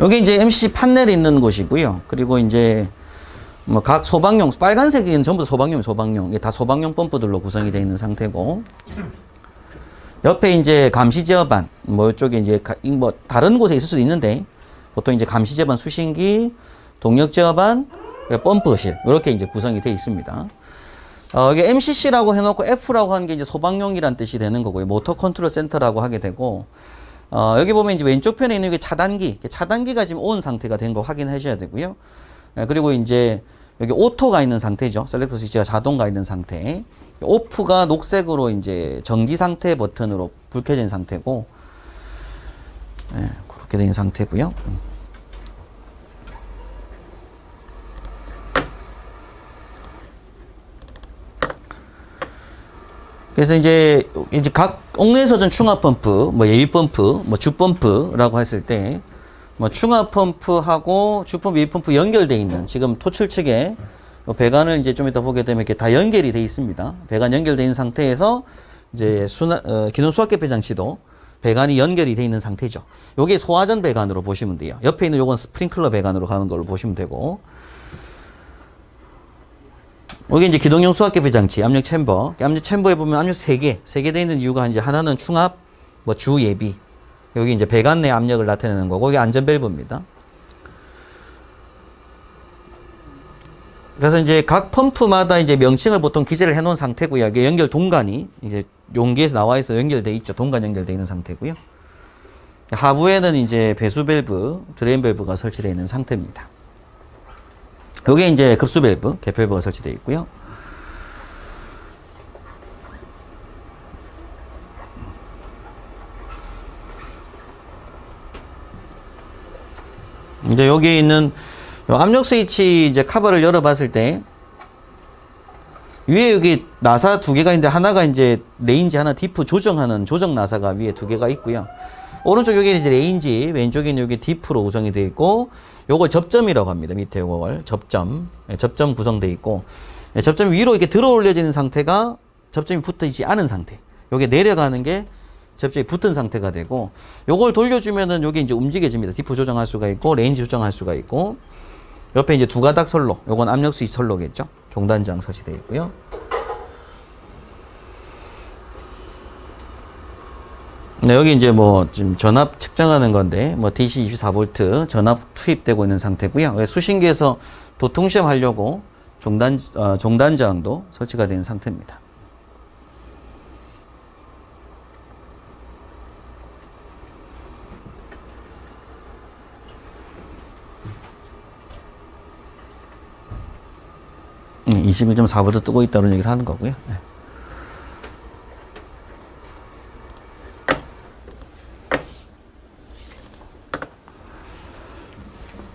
여기 이제 MCC 판넬이 있는 곳이고요. 그리고 이제 뭐 각 소방용 빨간색은 전부 다 소방용 소방용 이게 다 소방용 펌프들로 구성이 되어 있는 상태고 옆에 이제 감시 제어반 뭐 이쪽에 이제 가- 이뭐 다른 곳에 있을 수도 있는데 보통 이제 감시 제어반 수신기 동력 제어반 펌프실 이렇게 이제 구성이 되어 있습니다. 어, 이게 MCC라고 해놓고 F라고 하는 게 이제 소방용이란 뜻이 되는 거고요. motor control center라고 하게 되고, 어, 여기 보면 이제 왼쪽 편에 있는 게 차단기, 차단기가 지금 on 상태가 된 거 확인하셔야 되고요. 예, 그리고 이제 여기 auto 가 있는 상태죠. selector 스위치가 자동 가 있는 상태. off가 녹색으로 이제 정지 상태 버튼으로 불 켜진 상태고, 예, 그렇게 된 상태고요. 음. 그래서 이제 이제 각 옥내소화전 충압 펌프, 뭐 예비 펌프, 뭐 주 펌프라고 했을 때 뭐 충압 펌프하고 주 펌프, 예비 펌프 연결돼 있는 지금 토출 측에 요 배관을 이제 좀 이따 보게 되면 이렇게 다 연결이 돼 있습니다. 배관 연결돼 있는 상태에서 이제 순화 어, 기동용 수압개폐 장치도 배관이 연결이 돼 있는 상태죠. 요게 소화전 배관으로 보시면 돼요. 옆에 있는 요건 스프링클러 배관으로 가는 걸로 보시면 되고 여기 이제 기동용 수압개폐 장치, 압력 챔버. 압력 챔버에 보면 압력 세개세 개 돼 있는 이유가 이제 하나는 충압, 뭐 주 예비. 여기 이제 배관 내 압력을 나타내는 거고, 이게 안전 밸브입니다. 그래서 이제 각 펌프마다 이제 명칭을 보통 기재를 해 놓은 상태고요. 이게 연결 동관이 이제 용기에서 나와 있어 연결돼 있죠. 동관 연결돼 있는 상태고요. 하부에는 이제 배수 밸브, 드레인 밸브가 설치되어 있는 상태입니다. 여기에 이제 급수 밸브, 개폐 밸브가 설치되어 있고요. 이제 여기 있는 요 압력 스위치 이제 카바를 열어봤을 때 위에 여기 나사 두 개가 있는데 하나가 이제 range 하나 diff 조정하는 조정 나사가 위에 두 개가 있고요. 오른쪽 여기 이제 range, 왼쪽에는 여기 diff로 구성이 되어 있고, 요걸 접점이라고 합니다. 밑에 요걸 접점, 예, 접점 구성되어 있고, 예, 접점이 위로 이렇게 들어 올려지는 상태가 접점이 붙어있지 않은 상태. 요게 내려가는 게 접점이 붙은 상태가 되고, 요걸 돌려주면은 요게 이제 움직여집니다. diff 조정할 수가 있고, range 조정할 수가 있고, 옆에 이제 두 가닥 선로, 요건 압력 스위치 선로겠죠. 종단저항 설치되어 있고요. 네, 여기 이제 뭐 지금 전압 측정하는 건데 뭐 DC 24V 전압 투입되고 있는 상태고요. 예, 수신기에서 도통 시험 하려고 종단 어, 종단 저항도 설치가 된 상태입니다. 네, 21.4V 뜨고 있다는 얘기를 하는 거고요. 네.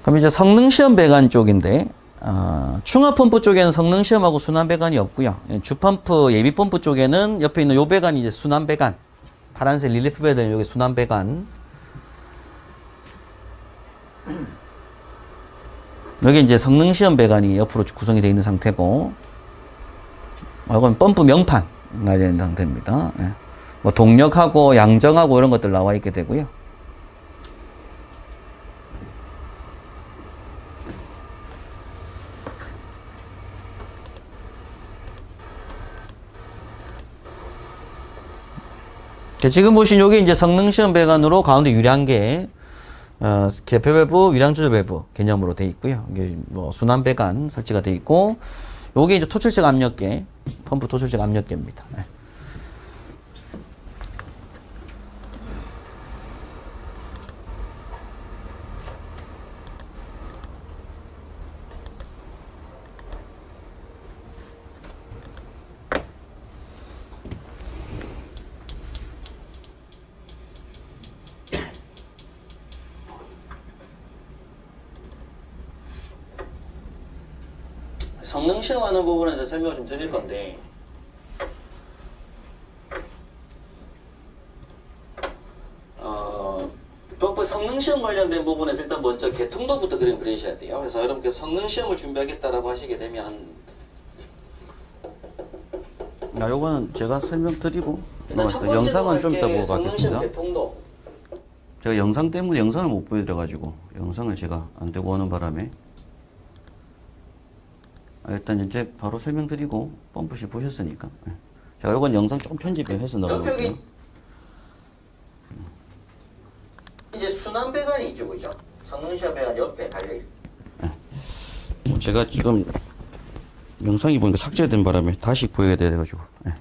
그럼 이제 성능 시험 배관 쪽인데 어, 충압 펌프 쪽에는 성능 시험하고 순환 배관이 없고요. 예, 주 펌프 예비 펌프 쪽에는 옆에 있는 요 배관이 이제 순환 배관. 파란색 relief 배관 여기 순환 배관. 여기 이제 성능 시험 배관이 옆으로 구성이 되어 있는 상태고, 어, 이건 펌프 명판 나와 있는 상태입니다. 예. 뭐 동력하고 양정하고 이런 것들 나와 있게 되고요. 지금 보신 여기 이제 성능 시험 배관으로 가운데 유량계, 어, 개표 밸브, 유량 조절 밸브 개념으로 돼 있고요. 이게 뭐 순환 배관 설치가 돼 있고, 요게 이제 토출식 압력계, 펌프 토출식 압력계입니다. 네. 성능 시험하는 부분에서 설명을 좀 드릴 건데 어, 성능 시험 관련된 부분에서 일단 먼저 개통도부터 그림 그리셔야 돼요. 그래서 여러분께 성능 시험을 준비하겠다라고 하시게 되면 나 요거는 제가 설명드리고 번째로 영상은 좀 이따 보고 가겠습니다. 개통도. 제가 영상 때문에 영상을 못 보여드려가지고 영상을 제가 안 되고 오는 바람에 아, 일단 이제 바로 설명드리고 펌프실 보셨으니까 예. 제가 이건 영상 조금 편집해서 넣어볼게요. 이제 순환 배관이 있죠, 그죠? 성능시험 배관 옆에 달려 있어. 뭐 제가 지금 영상이 보니까 삭제된 바람에 다시 구해야 돼가지고. 예.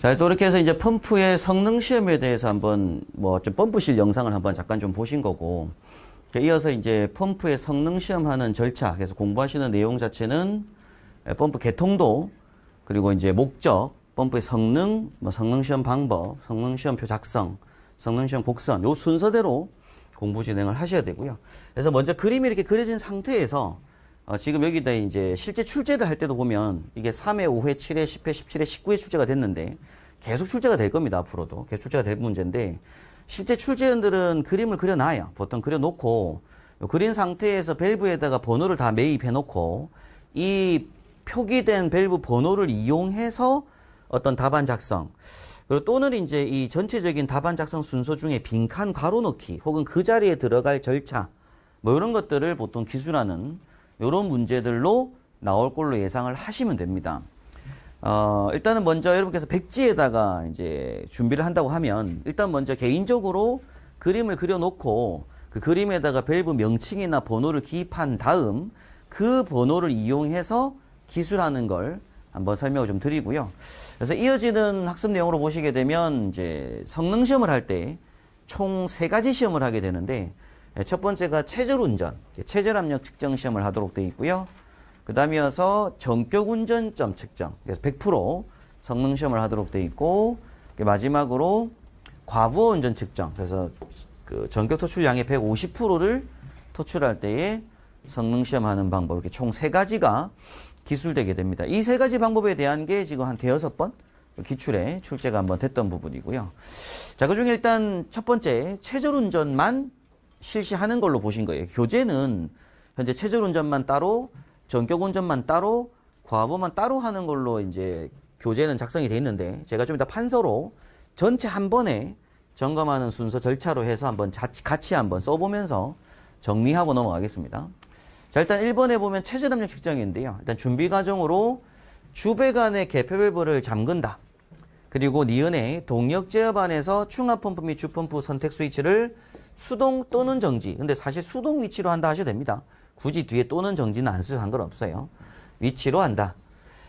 자, 또 이렇게 해서 이제 펌프의 성능 시험에 대해서 한번 뭐 좀 펌프실 영상을 한번 잠깐 좀 보신 거고, 이어서 이제 펌프의 성능 시험하는 절차, 그래서 공부하시는 내용 자체는 펌프 개통도, 그리고 이제 목적, 펌프의 성능, 뭐 성능 시험 방법, 성능 시험표 작성, 성능 시험 곡선, 요 순서대로 공부 진행을 하셔야 되고요. 그래서 먼저 그림이 이렇게 그려진 상태에서 어, 지금 여기다 이제 실제 출제를 할 때도 보면 이게 3회, 5회, 7회, 10회, 17회, 19회 출제가 됐는데 계속 출제가 될 겁니다. 앞으로도. 계속 출제가 될 문제인데 실제 출제원들은 그림을 그려놔요. 보통 그려놓고 그린 상태에서 밸브에다가 번호를 다 매입해 놓고 이 표기된 밸브 번호를 이용해서 어떤 답안 작성 그리고 또는 이제 이 전체적인 답안 작성 순서 중에 빈칸 괄호 넣기 혹은 그 자리에 들어갈 절차 뭐 이런 것들을 보통 기술하는 이런 문제들로 나올 걸로 예상을 하시면 됩니다. 어, 일단은 먼저 여러분께서 백지에다가 이제 준비를 한다고 하면 일단 먼저 개인적으로 그림을 그려놓고 그 그림에다가 밸브 명칭이나 번호를 기입한 다음 그 번호를 이용해서 기술하는 걸 한번 설명을 좀 드리고요. 그래서 이어지는 학습 내용으로 보시게 되면 이제 성능 시험을 할 때 총 세 가지 시험을 하게 되는데 첫 번째가 체절 운전, 체절 압력 측정 시험을 하도록 되어 있고요. 그 다음이어서 전격 운전점 측정, 그래서 100% 성능 시험을 하도록 되어 있고 마지막으로 과부하 운전 측정, 그래서 그 전격 토출량의 150%를 토출할 때에 성능 시험하는 방법 이렇게 총 세 가지가 기술되게 됩니다. 이 세 가지 방법에 대한 게 지금 한 대여섯 번 기출에 출제가 한번 됐던 부분이고요. 자, 그 중에 일단 첫 번째 체절 운전만 실시하는 걸로 보신 거예요. 교재는 현재 체절 운전만 따로, 전격 운전만 따로, 과부만 따로 하는 걸로 이제 교재는 작성이 돼 있는데 제가 좀 이따 판서로 전체 한 번에 점검하는 순서 절차로 해서 한번 같이 한번 써보면서 정리하고 넘어가겠습니다. 자, 일단 1번에 보면 체질 압력 측정인데요. 일단 준비 과정으로 주배관의 개폐 밸브를 잠근다. 그리고 니은의 동력 제어 반에서 충압 펌프 및 주펌프 선택 스위치를 수동 또는 정지. 근데 사실 수동 위치로 한다 하셔도 됩니다. 굳이 뒤에 또는 정지는 안 쓰셔도 상관없어요. 위치로 한다.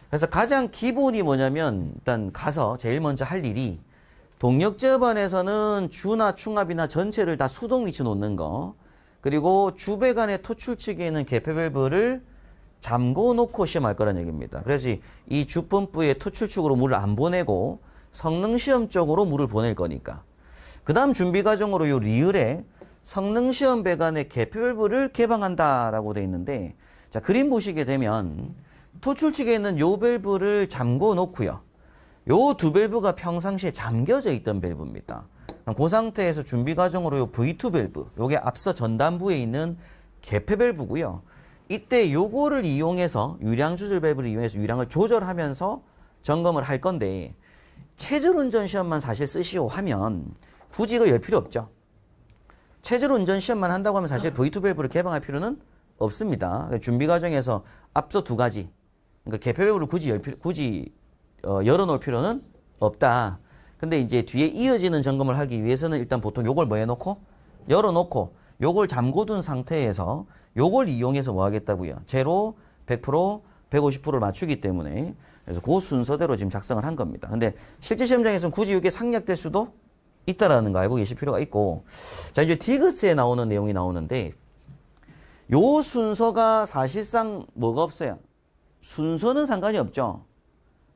그래서 가장 기본이 뭐냐면 일단 가서 제일 먼저 할 일이 동력 제어 반에서는 주나 충압이나 전체를 다 수동 위치 놓는 거. 그리고 주배관의 토출 측에 는 개폐 밸브를 잠궈 놓고 시험할 거란 얘기입니다. 그래서 이 주펌프의 토출축으로 물을 안 보내고 성능 시험 쪽으로 물을 보낼 거니까. 그 다음 준비 과정으로 요 리을에 성능 시험 배관의 밸브를 개방한다라고 돼 있는데 자 그림 보시게 되면 토출 측에 있는 요 밸브를 잠궈 놓고요. 요 두 밸브가 평상시에 잠겨져 있던 밸브입니다. 그 상태에서 준비 과정으로 요 V2 밸브, 요게 앞서 전단부에 있는 개폐 밸브고요. 이때 요거를 이용해서 유량 조절 밸브를 이용해서 유량을 조절하면서 점검을 할 건데 체절 운전 시험만 사실 쓰시오 하면 굳이 이거 열 필요 없죠. 체질 운전 시험만 한다고 하면 사실 V2 밸브를 개방할 필요는 없습니다. 준비 과정에서 앞서 두 가지, 그러니까 개폐 밸브를 굳이 열 굳이 어, 열어놓을 필요는 없다. 근데 이제 뒤에 이어지는 점검을 하기 위해서는 일단 보통 요걸 뭐 해놓고 열어놓고 요걸 잠궈둔 상태에서 요걸 이용해서 뭐 하겠다고요. 제로, 100%, 150%를 맞추기 때문에 그래서 그 순서대로 지금 작성을 한 겁니다. 근데 실제 시험장에서는 굳이 이게 상략될 수도 있다라는 거 알고 계실 필요가 있고 자 이제 디귿에 나오는 내용이 나오는데 요 순서가 사실상 뭐가 없어요. 순서는 상관이 없죠.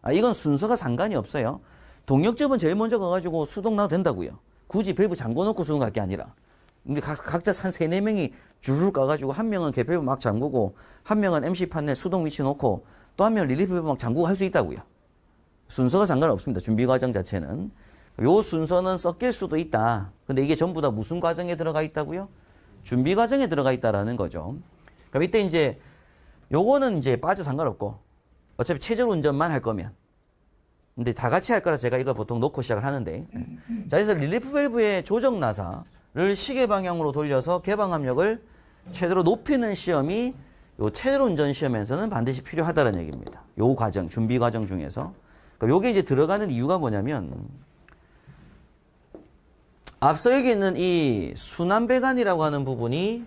아 이건 순서가 상관이 없어요. 동력점은 제일 먼저 가가지고 수동 나도 된다고요. 굳이 밸브 잠궈놓고 수동 갈 게 아니라. 근데 각, 각자 한 세네 명이 줄을 까가지고 한 명은 개폐부 막 잠그고 한 명은 MC 판넬 수동 위치 놓고 또 한 명은 relief 막 잠그고 할 수 있다고요. 순서가 상관없습니다. 준비 과정 자체는. 요 순서는 섞일 수도 있다. 근데 이게 전부 다 무슨 과정에 들어가 있다고요? 준비 과정에 들어가 있다라는 거죠. 그럼 이때 이제 요거는 이제 빠져 상관없고 어차피 체절 운전만 할 거면 근데 다 같이 할 거라 제가 이거 보통 놓고 시작을 하는데. 자, 그래서 relief 밸브의 조정 나사를 시계 방향으로 돌려서 개방 압력을 최대로 높이는 시험이 요 최대로 운전 시험에서는 반드시 필요하다는 얘기입니다. 요 과정, 준비 과정 중에서. 그러니까 요게 이제 들어가는 이유가 뭐냐면 앞서 여기 있는 이 순환배관이라고 하는 부분이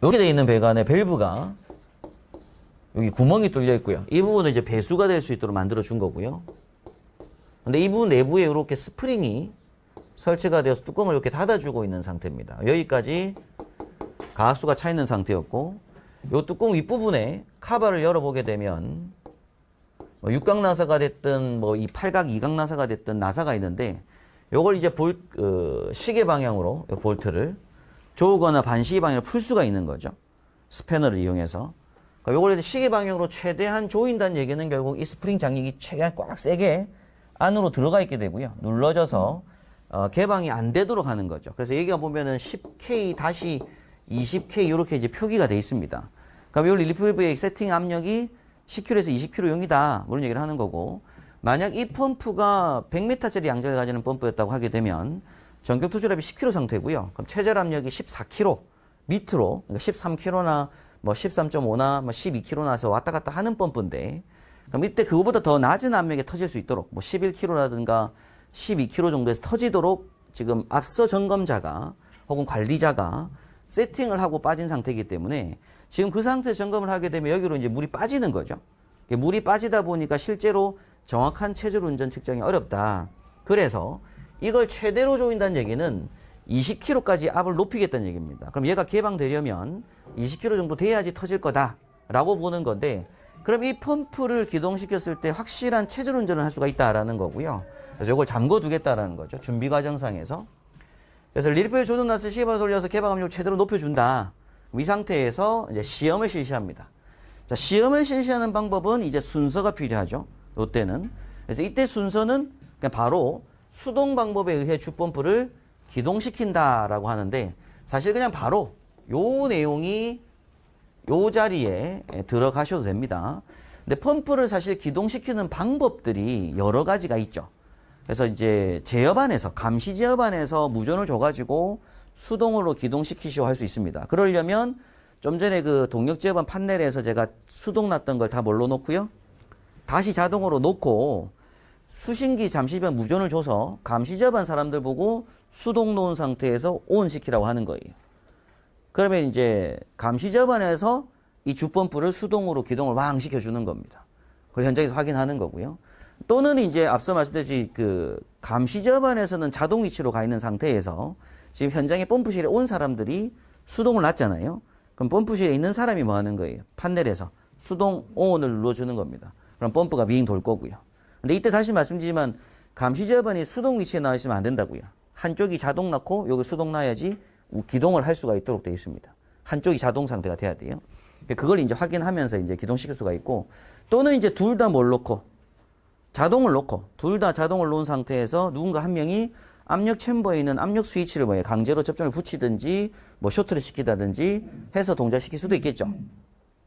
이렇게 되어 있는 배관의 밸브가 여기 구멍이 뚫려 있고요. 이 부분은 이제 배수가 될 수 있도록 만들어 준 거고요. 근데 이 부분 내부에 이렇게 스프링이 설치가 되어서 뚜껑을 이렇게 닫아주고 있는 상태입니다. 여기까지 가압수가 차 있는 상태였고 이 뚜껑 윗부분에 카바를 열어보게 되면 뭐 육각 나사가 됐든 뭐 이 팔각 이각 나사가 됐든 나사가 있는데 요걸 이제 볼 어, 시계 방향으로 요 볼트를 조이거나 반시계 방향으로 풀 수가 있는 거죠. 스패너를 이용해서. 그러니까 요걸 시계 방향으로 최대한 조인다는 얘기는 결국 이 스프링 장력이 최대한 꽉 세게 안으로 들어가 있게 되고요. 눌러져서 어, 개방이 안 되도록 하는 거죠. 그래서 여기가 보면은 10K 다시 20K 이렇게 이제 표기가 돼 있습니다. 그럼 요 릴리프의 세팅 압력이 10kg에서 20kg용이다. 그런 얘기를 하는 거고. 만약 이 펌프가 100m짜리 양절을 가지는 펌프였다고 하게 되면 전격 투출압이 10kg 상태고요. 그럼 최저 압력이 14kg 밑으로 그러니까 13kg나 뭐 13.5나 뭐 12kg 나서 왔다 갔다 하는 펌프인데 그럼 이때 그거보다 더 낮은 압력에 터질 수 있도록 뭐 11kg라든가 12kg 정도에서 터지도록 지금 앞서 점검자가 혹은 관리자가 세팅을 하고 빠진 상태이기 때문에 지금 그 상태 점검을 하게 되면 여기로 이제 물이 빠지는 거죠. 물이 빠지다 보니까 실제로 정확한 체질 운전 측정이 어렵다. 그래서 이걸 최대로 조인다는 얘기는 20kg까지 압을 높이겠다는 얘기입니다. 그럼 얘가 개방되려면 20kg 정도 돼야지 터질 거다라고 보는 건데 그럼 이 펌프를 기동시켰을 때 확실한 체질 운전을 할 수가 있다라는 거고요. 그래서 이걸 잠궈 두겠다라는 거죠. 준비 과정상에서. 그래서 리프에 조준 나스 시험을 돌려서 개방 압력을 최대로 높여준다. 이 상태에서 이제 시험을 실시합니다. 자, 시험을 실시하는 방법은 이제 순서가 필요하죠. 이때는. 그래서 이때 순서는 그냥 바로 수동 방법에 의해 주펌프를 기동시킨다라고 하는데 사실 그냥 바로 요 내용이 요 자리에 들어가셔도 됩니다. 근데 펌프를 사실 기동시키는 방법들이 여러 가지가 있죠. 그래서 이제 제어반에서 감시 제어반에서 무전을 줘가지고 수동으로 기동시키시오 할 수 있습니다. 그러려면 좀 전에 그 동력 제어반 판넬에서 제가 수동 놨던 걸 다 뭘로 놓고요. 다시 자동으로 놓고 수신기 잠시만 무전을 줘서 감시 제어반 사람들 보고 수동 놓은 상태에서 온 시키라고 하는 거예요. 그러면 이제 감시 제어반에서 이 주펌프를 수동으로 기동을 왕 시켜주는 겁니다. 그걸 현장에서 확인하는 거고요. 또는 이제 앞서 말씀드렸듯이 그 감시 제어반에서는 자동 위치로 가 있는 상태에서 지금 현장에 펌프실에 온 사람들이 수동을 놨잖아요. 그럼 펌프실에 있는 사람이 뭐 하는 거예요? 판넬에서 수동 ON을 눌러주는 겁니다. 그럼 펌프가 윙 돌 거고요. 근데 이때 다시 말씀드리지만 감시 제어반이 수동 위치에 나와 있으면 안 된다고요. 한쪽이 자동 넣고 여기 수동 놔야지 기동을 할 수가 있도록 되어 있습니다. 한쪽이 자동 상태가 돼야 돼요. 그걸 이제 확인하면서 이제 기동시킬 수가 있고 또는 이제 둘 다 뭘 놓고 자동을 놓고 둘 다 자동을 놓은 상태에서 누군가 한 명이 압력 챔버에 있는 압력 스위치를 뭐예요 강제로 접점을 붙이든지 뭐 쇼트를 시키다든지 해서 동작시킬 수도 있겠죠.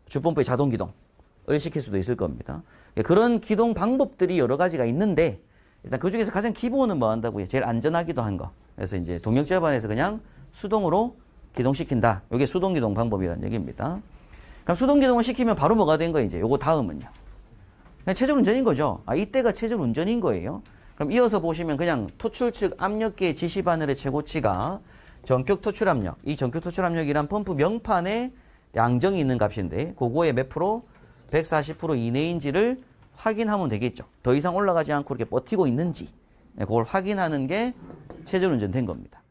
주펌프의 자동 기동을 시킬 수도 있을 겁니다. 그런 기동 방법들이 여러 가지가 있는데 일단 그 중에서 가장 기본은 뭐 한다고요? 제일 안전하기도 한 거. 그래서 이제 동력 제어반에서 그냥 수동으로 기동시킨다. 이게 수동 기동 방법이라는 얘기입니다. 그럼 수동 기동을 시키면 바로 뭐가 된 거예요? 이제 요거 다음은요. 그냥 체중 운전인 거죠. 아, 이때가 체중 운전인 거예요. 그럼 이어서 보시면 그냥 토출 측 압력계 지시 바늘의 최고치가 전격 토출 압력. 이 전격 토출 압력이란 펌프 명판에 양정이 있는 값인데 그거의 몇 프로? 140% 이내인지를 확인하면 되겠죠. 더 이상 올라가지 않고 이렇게 버티고 있는지 그걸 확인하는 게 체중 운전 된 겁니다.